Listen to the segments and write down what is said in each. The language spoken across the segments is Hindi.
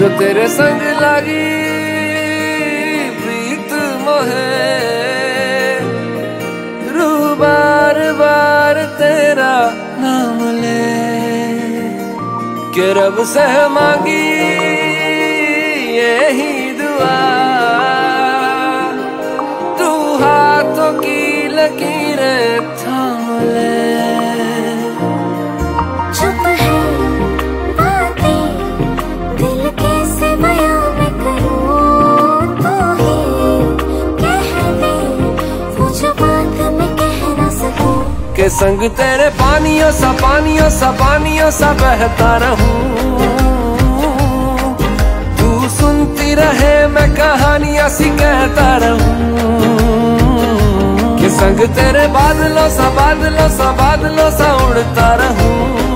जो तेरे संग लगी प्रीत मोहे। रू बार बार तेरा नाम ले। के रब से मांगी, यही दुआ। के संग तेरे पानियों सा पानियों सा पानियों सा बहता रहूँ। तू सुनती रहे, मैं कहानियाँ सी कहता रहूँ। के संग तेरे बादलों सा बादलों सा बादलों सा उड़ता रहूँ।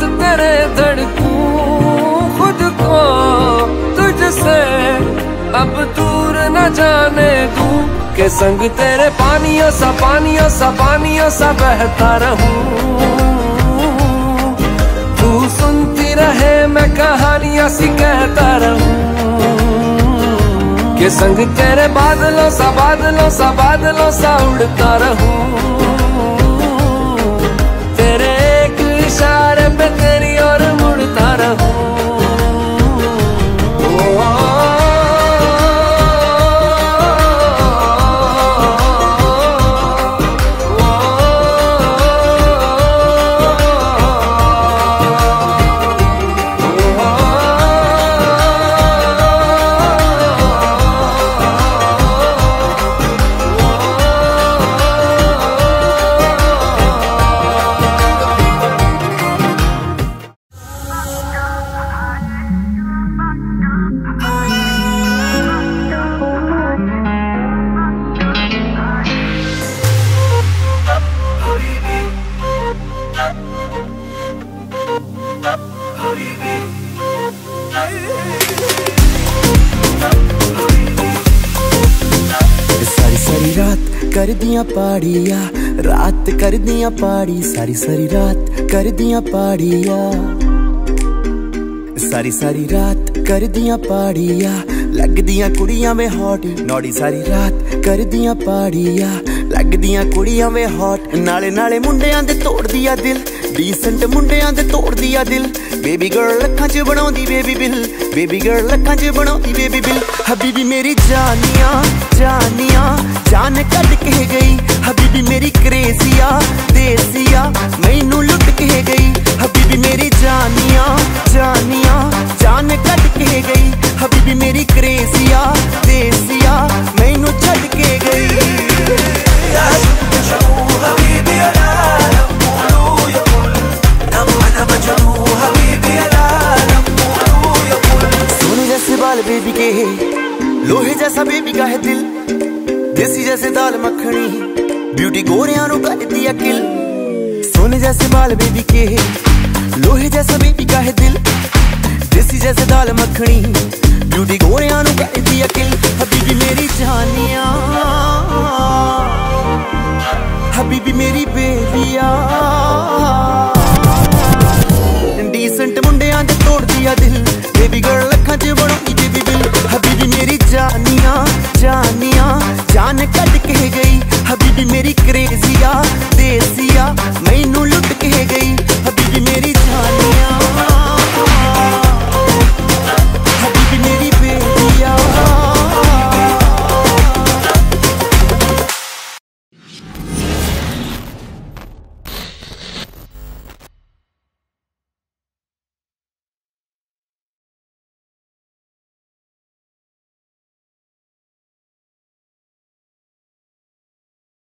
साथ तेरे धड़कूं, खुद को तुझसे अब दूर न जाने दूँ। के संग तेरे पानियों सा पानियों सा पानियों सा बहता रहूँ। तू सुनती रहे मैं कहानियाँ सी कहता रहूँ। के संग तेरे बादलों सा बादलों सा बादलों सा उड़ता रहूँ। ਕਰਦੀਆਂ ਪਾੜੀਆਂ, ਰਾਤ ਕਰਦੀਆਂ ਪਾੜੀ, ਸਾਰੀ ਸਾਰੀ ਰਾਤ ਕਰਦੀਆਂ ਪਾੜੀਆਂ। ਸਾਰੀ ਸਾਰੀ ਰਾਤ ਕਰਦੀਆਂ ਪਾੜੀਆਂ, ਲੱਗਦੀਆਂ ਕੁੜੀਆਂ ਵੇ ਹੌਟ, ਨੌੜੀ ਸਾਰੀ ਰਾਤ ਕਰਦੀਆਂ ਪਾੜੀਆਂ, ਲੱਗਦੀਆਂ ਕੁੜੀਆਂ ਵੇ ਹੌਟ, ਨਾਲੇ ਨਾਲੇ ਮੁੰਡਿਆਂ ਦੇ ਤੋੜਦੀ ਆ ਦਿਲ ਡੀਸੈਂਟ ਮੁੰਡਿਆਂ ਦੇ ਤੋੜਦੀ ਆ ਦਿਲ। ਬੇਬੀ ਗਰਲ ਲੱਖਾਂ 'ਚ ਬਣਾਉਂਦੀ ਬੇਬੀ ਬਿਲ ਬੇਬੀ ਗਰਲ ਲੱਖਾਂ 'ਚ ਬਣਾਉਂਦੀ ਬੇਬੀ ਬਿਲ ਹਬੀਬੀ ਮੇਰੀ ਜਾਨੀਆਂ ਜਾਨੀਆਂ, ਜਾਨ ਕੱਢ ਕੇ ਗਈ। ਹਬੀਬੀ ਮੇਰੀ ਕਰੇਜ਼ੀਆ ਦੇਸੀਆ ਮੈਨੂੰ ਲੁੱਟ ਕੇ ਗਈ। ਹਬੀਬੀ ਮੇਰੀ ਜਾਨੀ के लोहे जैसा बेबी का है दिल। देसी जैसे दाल मखनी ब्यूटी गोरिया नु कर सोने जैसे बाल बेबी के, लोहे जैसा बेबी का है दिल। देसी जैसे दाल मखनी ब्यूटी गोरिया नु कर दिया हबीबी मेरी जानिया, हबीबी मेरी बेबिया